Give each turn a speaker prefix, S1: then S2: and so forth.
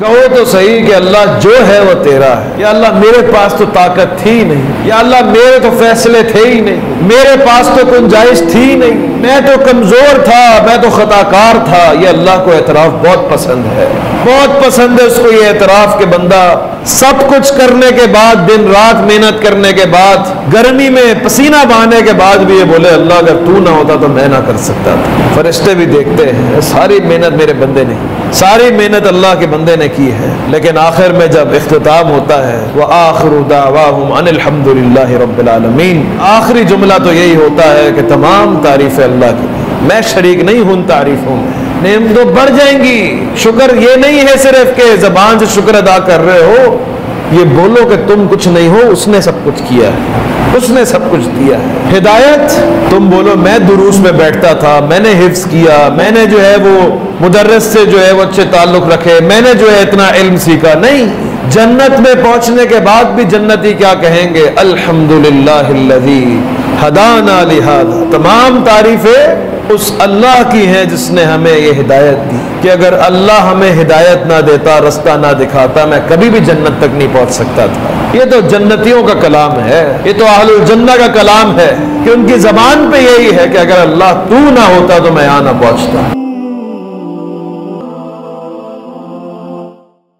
S1: कहो तो सही कि अल्लाह जो है वो तेरा है। या अल्लाह मेरे पास तो ताकत थी नहीं। या अल्लाह मेरे तो फैसले थे ही नहीं। मेरे पास तो गुंजाइश थी नहीं। मैं तो कमज़ोर था, मैं तो खताकार था। ये अल्लाह को एतराफ बहुत पसंद है। बहुत पसंद है उसको ये एतराफ के बंदा। सब कुछ करने के बाद, दिन रात मेहनत करने के बाद, गर्मी में पसीना बहाने के बाद भी ये बोले, अल्लाह, अगर तू ना होता तो मैं ना कर सकता था। फरिश्ते भी देखते हैं, सारी मेहनत मेरे बंदे ने, सारी मेहनत अल्लाह के बंदे ने की है। लेकिन आखिर में जब इख्तिताम होता है वह आखिर रबालमीन आखिरी जुमला तो यही होता है कि तमाम तारीफ़ अल्लाह की। मैं शरीक नहीं हूँ, तारीफों में। नेम तो बढ़ जाएँगी। शुक्र ये नहीं है सिर्फ़ के जबान से शुक्र अदा कर रहे हो, ये बोलो कि तुम कुछ नहीं हो, उसने सब कुछ किया है। उसने सब कुछ दिया है। हिदायत? तुम बोलो, मैं दुरूस में बैठता था, मैंने हिफ्स किया, मैंने जो है वो मुदर्रस से जो है वो अच्छे ताल्लुक रखे, मैंने जो है इतना इल्म सीखा। नहीं, जन्नत में पहुँचने के बाद भी जन्नती क्या कहेंगे? अल्हम्दुलिल्लाह हदाना लिहादा तमाम तारीफें उस अल्लाह की है जिसने हमें ये हिदायत दी कि अगर अल्लाह हमें हिदायत ना देता, रास्ता ना दिखाता, मैं कभी भी जन्नत तक नहीं पहुँच सकता था। ये तो जन्नतियों का कलाम है, ये तो आहलुल जन्ना का कलाम है कि उनकी जबान पे यही है कि अगर अल्लाह तू ना होता तो मैं यहाँ ना पहुँचता।